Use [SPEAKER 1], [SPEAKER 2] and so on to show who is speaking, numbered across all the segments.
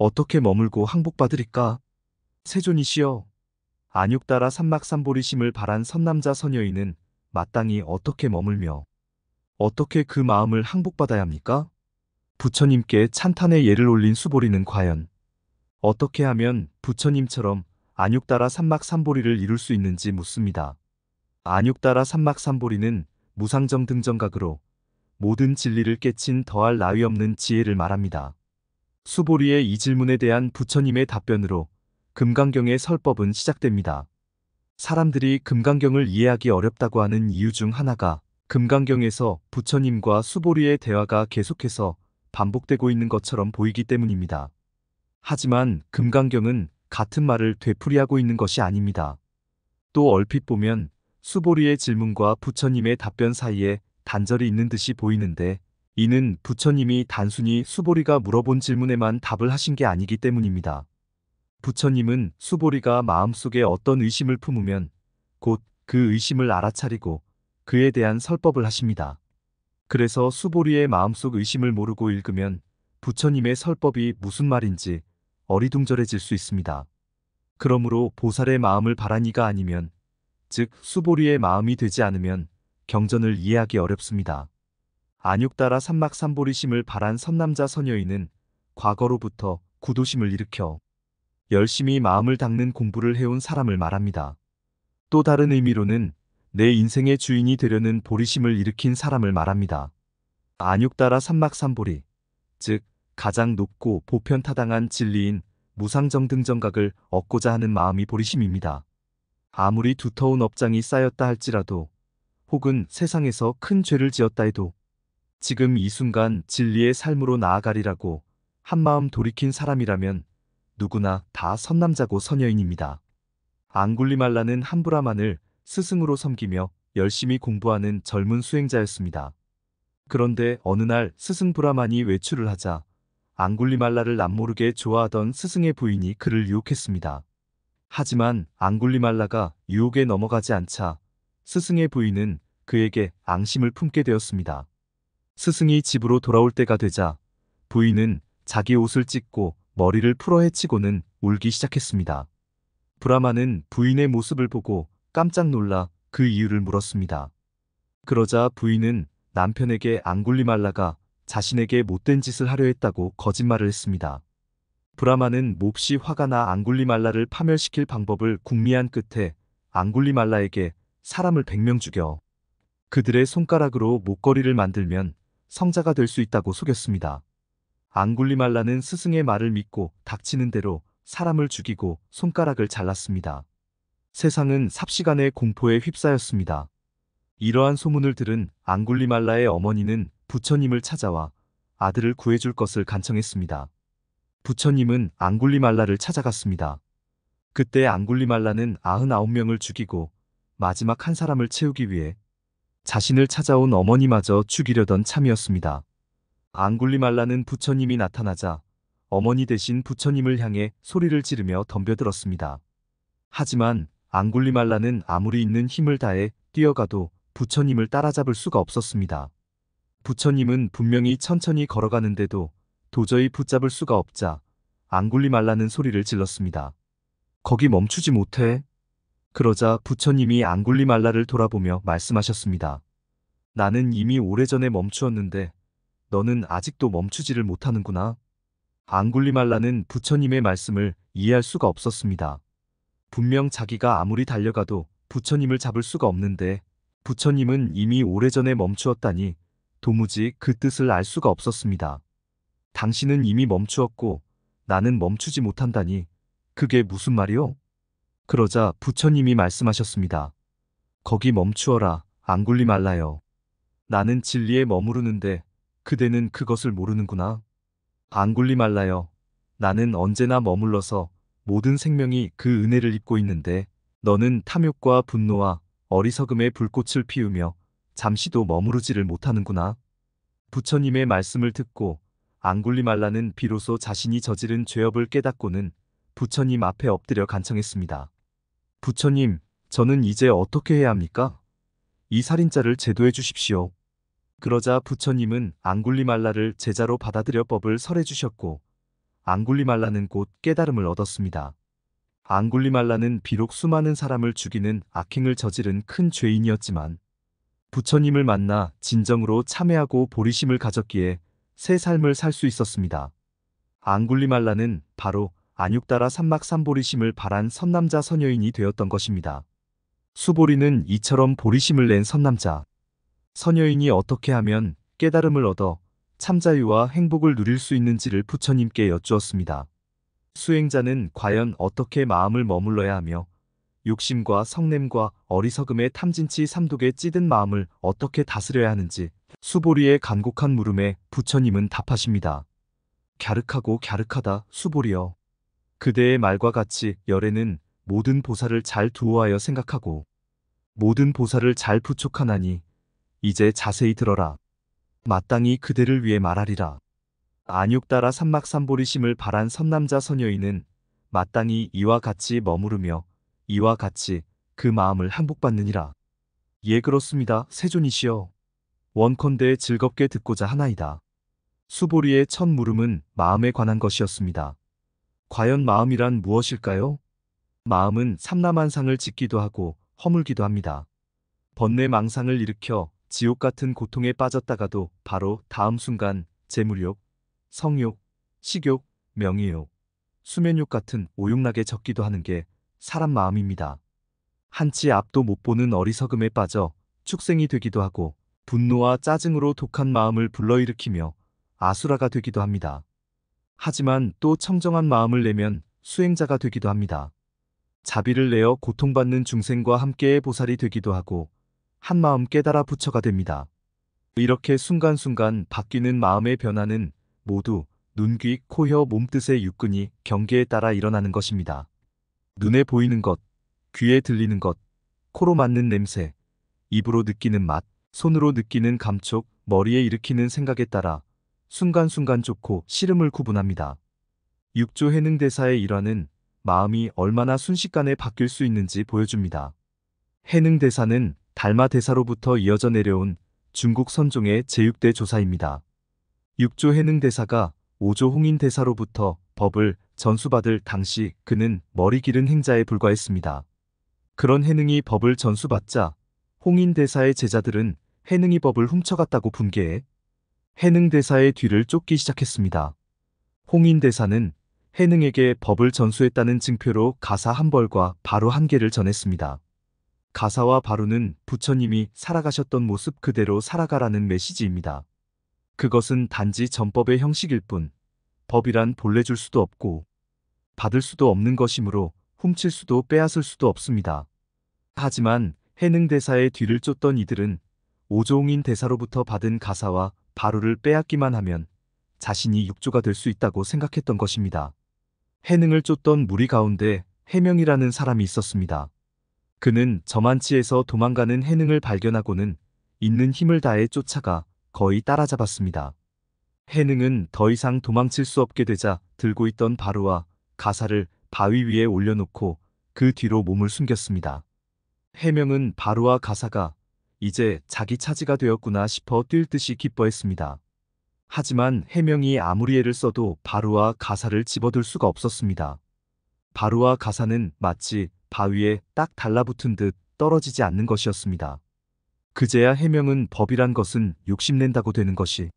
[SPEAKER 1] 어떻게 머물고 항복받으리까? 세존이시여. 안육 따라 삼막삼보리심을 바란 선남자 선여인은 마땅히 어떻게 머물며 어떻게 그 마음을 항복받아야 합니까? 부처님께 찬탄의 예를 올린 수보리는 과연 어떻게 하면 부처님처럼 안육 따라 삼막삼보리를 이룰 수 있는지 묻습니다. 안육 따라 삼막삼보리는 무상정 등정각으로 모든 진리를 깨친 더할 나위 없는 지혜를 말합니다. 수보리의 이 질문에 대한 부처님의 답변으로 금강경의 설법은 시작됩니다. 사람들이 금강경을 이해하기 어렵다고 하는 이유 중 하나가 금강경에서 부처님과 수보리의 대화가 계속해서 반복되고 있는 것처럼 보이기 때문입니다. 하지만 금강경은 같은 말을 되풀이하고 있는 것이 아닙니다. 또 얼핏 보면 수보리의 질문과 부처님의 답변 사이에 단절이 있는 듯이 보이는데 이는 부처님이 단순히 수보리가 물어본 질문에만 답을 하신 게 아니기 때문입니다. 부처님은 수보리가 마음속에 어떤 의심을 품으면 곧 그 의심을 알아차리고 그에 대한 설법을 하십니다. 그래서 수보리의 마음속 의심을 모르고 읽으면 부처님의 설법이 무슨 말인지 어리둥절해질 수 있습니다. 그러므로 보살의 마음을 바라니가 아니면 즉 수보리의 마음이 되지 않으면 경전을 이해하기 어렵습니다. 안육따라 삼막삼보리심을 바란 선남자 선여인은 과거로부터 구도심을 일으켜 열심히 마음을 닦는 공부를 해온 사람을 말합니다. 또 다른 의미로는 내 인생의 주인이 되려는 보리심을 일으킨 사람을 말합니다. 안육따라 삼막삼보리, 즉 가장 높고 보편타당한 진리인 무상정등정각을 얻고자 하는 마음이 보리심입니다. 아무리 두터운 업장이 쌓였다 할지라도 혹은 세상에서 큰 죄를 지었다 해도 지금 이 순간 진리의 삶으로 나아가리라고 한마음 돌이킨 사람이라면 누구나 다 선남자고 선여인입니다. 앙굴리말라는 한브라만을 스승으로 섬기며 열심히 공부하는 젊은 수행자였습니다. 그런데 어느 날 스승 브라만이 외출을 하자 앙굴리말라를 남모르게 좋아하던 스승의 부인이 그를 유혹했습니다. 하지만 앙굴리말라가 유혹에 넘어가지 않자 스승의 부인은 그에게 앙심을 품게 되었습니다. 스승이 집으로 돌아올 때가 되자 부인은 자기 옷을 찢고 머리를 풀어 헤치고는 울기 시작했습니다. 브라마는 부인의 모습을 보고 깜짝 놀라 그 이유를 물었습니다. 그러자 부인은 남편에게 앙굴리말라가 자신에게 못된 짓을 하려 했다고 거짓말을 했습니다. 브라마는 몹시 화가 나 앙굴리말라를 파멸시킬 방법을 궁리한 끝에 앙굴리말라에게 사람을 100명 죽여 그들의 손가락으로 목걸이를 만들면 성자가 될 수 있다고 속였습니다. 앙굴리말라는 스승의 말을 믿고 닥치는 대로 사람을 죽이고 손가락을 잘랐습니다. 세상은 삽시간의 공포에 휩싸였습니다. 이러한 소문을 들은 앙굴리말라의 어머니는 부처님을 찾아와 아들을 구해줄 것을 간청했습니다. 부처님은 앙굴리말라를 찾아갔습니다. 그때 앙굴리말라는 99명을 죽이고 마지막 한 사람을 채우기 위해 자신을 찾아온 어머니마저 죽이려던 참이었습니다. 앙굴리말라는 부처님이 나타나자 어머니 대신 부처님을 향해 소리를 지르며 덤벼들었습니다. 하지만 앙굴리말라는 아무리 있는 힘을 다해 뛰어가도 부처님을 따라잡을 수가 없었습니다. 부처님은 분명히 천천히 걸어가는데도 도저히 붙잡을 수가 없자 앙굴리말라는 소리를 질렀습니다. 거기 멈추지 못해. 그러자 부처님이 앙굴리말라를 돌아보며 말씀하셨습니다. 나는 이미 오래전에 멈추었는데 너는 아직도 멈추지를 못하는구나. 앙굴리말라는 부처님의 말씀을 이해할 수가 없었습니다. 분명 자기가 아무리 달려가도 부처님을 잡을 수가 없는데 부처님은 이미 오래전에 멈추었다니 도무지 그 뜻을 알 수가 없었습니다. 당신은 이미 멈추었고 나는 멈추지 못한다니 그게 무슨 말이오? 그러자 부처님이 말씀하셨습니다. 거기 멈추어라, 앙굴리 말라요. 나는 진리에 머무르는데 그대는 그것을 모르는구나. 앙굴리 말라요. 나는 언제나 머물러서 모든 생명이 그 은혜를 입고 있는데 너는 탐욕과 분노와 어리석음의 불꽃을 피우며 잠시도 머무르지를 못하는구나. 부처님의 말씀을 듣고 앙굴리 말라는 비로소 자신이 저지른 죄업을 깨닫고는 부처님 앞에 엎드려 간청했습니다. 부처님, 저는 이제 어떻게 해야 합니까? 이 살인자를 제도해 주십시오. 그러자 부처님은 앙굴리말라를 제자로 받아들여 법을 설해 주셨고 앙굴리말라는 곧 깨달음을 얻었습니다. 앙굴리말라는 비록 수많은 사람을 죽이는 악행을 저지른 큰 죄인이었지만 부처님을 만나 진정으로 참회하고 보리심을 가졌기에 새 삶을 살 수 있었습니다. 앙굴리말라는 바로 안육따라 삼막삼보리심을 바란 선남자 선여인이 되었던 것입니다. 수보리는 이처럼 보리심을 낸 선남자. 선여인이 어떻게 하면 깨달음을 얻어 참자유와 행복을 누릴 수 있는지를 부처님께 여쭈었습니다. 수행자는 과연 어떻게 마음을 머물러야 하며 욕심과 성냄과 어리석음의 탐진치 삼독에 찌든 마음을 어떻게 다스려야 하는지 수보리의 간곡한 물음에 부처님은 답하십니다. 갸륵하고 갸륵하다 수보리여. 그대의 말과 같이 열애는 모든 보살을 잘 두어하여 생각하고 모든 보살을 잘 부촉하나니 이제 자세히 들어라. 마땅히 그대를 위해 말하리라. 안육 따라 삼막삼보리심을 바란 선남자 선여인은 마땅히 이와 같이 머무르며 이와 같이 그 마음을 항복받느니라. 예 그렇습니다. 세존이시여. 원컨대 즐겁게 듣고자 하나이다. 수보리의 첫 물음은 마음에 관한 것이었습니다. 과연 마음이란 무엇일까요? 마음은 삼라만상을 짓기도 하고 허물기도 합니다. 번뇌 망상을 일으켜 지옥 같은 고통에 빠졌다가도 바로 다음 순간 재물욕, 성욕, 식욕, 명예욕, 수면욕 같은 오욕락에 적기도 하는 게 사람 마음입니다. 한치 앞도 못 보는 어리석음에 빠져 축생이 되기도 하고 분노와 짜증으로 독한 마음을 불러일으키며 아수라가 되기도 합니다. 하지만 또 청정한 마음을 내면 수행자가 되기도 합니다. 자비를 내어 고통받는 중생과 함께의 보살이 되기도 하고 한 마음 깨달아 부처가 됩니다. 이렇게 순간순간 바뀌는 마음의 변화는 모두 눈, 귀, 코, 혀, 몸뜻의 육근이 경계에 따라 일어나는 것입니다. 눈에 보이는 것, 귀에 들리는 것, 코로 맡는 냄새, 입으로 느끼는 맛, 손으로 느끼는 감촉, 머리에 일으키는 생각에 따라 순간순간 좋고 싫음을 구분합니다. 육조 해능대사의 일화는 마음이 얼마나 순식간에 바뀔 수 있는지 보여줍니다. 해능대사는 달마대사로부터 이어져 내려온 중국 선종의 제6대 조사입니다. 6조 해능대사가 5조 홍인대사로부터 법을 전수받을 당시 그는 머리 기른 행자에 불과했습니다. 그런 해능이 법을 전수받자 홍인대사의 제자들은 해능이 법을 훔쳐갔다고 분개해 해능 대사의 뒤를 쫓기 시작했습니다. 홍인 대사는 해능에게 법을 전수했다는 증표로 가사 한 벌과 바로 한 개를 전했습니다. 가사와 바로는 부처님이 살아가셨던 모습 그대로 살아가라는 메시지입니다. 그것은 단지 전법의 형식일 뿐 법이란 본래 줄 수도 없고 받을 수도 없는 것이므로 훔칠 수도 빼앗을 수도 없습니다. 하지만 해능 대사의 뒤를 쫓던 이들은 오종인 대사로부터 받은 가사와 바로를 빼앗기만 하면 자신이 육조가 될 수 있다고 생각했던 것입니다. 해능을 쫓던 무리 가운데 해명이라는 사람이 있었습니다. 그는 저만치에서 도망가는 해능을 발견하고는 있는 힘을 다해 쫓아가 거의 따라잡았습니다. 혜능은 더 이상 도망칠 수 없게 되자 들고 있던 발우와 가사를 바위 위에 올려놓고 그 뒤로 몸을 숨겼습니다. 혜명은 발우와 가사가 이제 자기 차지가 되었구나 싶어 뛸 듯이 기뻐했습니다. 하지만 혜명이 아무리 애를 써도 발우와 가사를 집어들 수가 없었습니다. 발우와 가사는 마치 바위에 딱 달라붙은 듯 떨어지지 않는 것이었습니다. 그제야 해명은 법이란 것은 욕심낸다고 되는 것이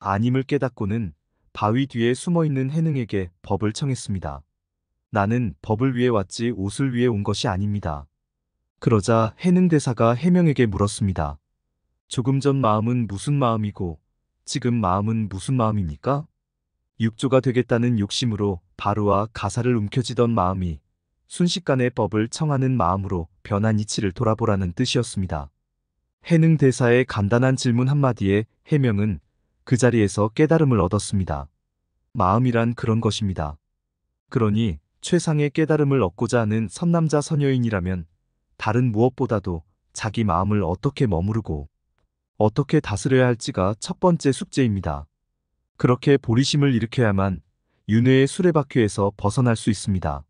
[SPEAKER 1] 아님을 깨닫고는 바위 뒤에 숨어있는 해능에게 법을 청했습니다. 나는 법을 위해 왔지 옷을 위해 온 것이 아닙니다. 그러자 해능 대사가 해명에게 물었습니다. 조금 전 마음은 무슨 마음이고 지금 마음은 무슨 마음입니까? 육조가 되겠다는 욕심으로 바로와 가사를 움켜쥐던 마음이 순식간에 법을 청하는 마음으로 변한 이치를 돌아보라는 뜻이었습니다. 해능 대사의 간단한 질문 한마디에 해명은 그 자리에서 깨달음을 얻었습니다. 마음이란 그런 것입니다. 그러니 최상의 깨달음을 얻고자 하는 선남자 선여인이라면 다른 무엇보다도 자기 마음을 어떻게 머무르고 어떻게 다스려야 할지가 첫 번째 숙제입니다. 그렇게 보리심을 일으켜야만 윤회의 수레바퀴에서 벗어날 수 있습니다.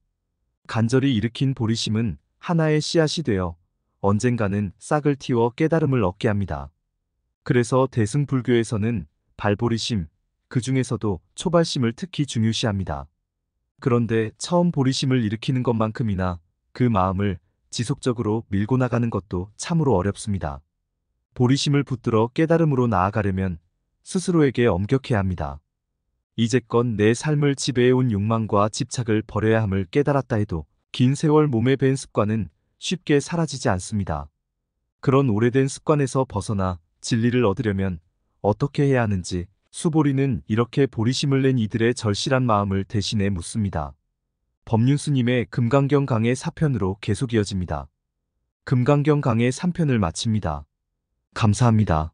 [SPEAKER 1] 간절히 일으킨 보리심은 하나의 씨앗이 되어 언젠가는 싹을 틔워 깨달음을 얻게 합니다. 그래서 대승불교에서는 발보리심, 그 중에서도 초발심을 특히 중요시합니다. 그런데 처음 보리심을 일으키는 것만큼이나 그 마음을 지속적으로 밀고 나가는 것도 참으로 어렵습니다. 보리심을 붙들어 깨달음으로 나아가려면 스스로에게 엄격해야 합니다. 이제껏 내 삶을 지배해온 욕망과 집착을 버려야 함을 깨달았다 해도 긴 세월 몸에 밴 습관은 쉽게 사라지지 않습니다. 그런 오래된 습관에서 벗어나 진리를 얻으려면 어떻게 해야 하는지 수보리는 이렇게 보리심을 낸 이들의 절실한 마음을 대신해 묻습니다. 법륜스님의 금강경 강의 4편으로 계속 이어집니다. 금강경 강의 3편을 마칩니다. 감사합니다.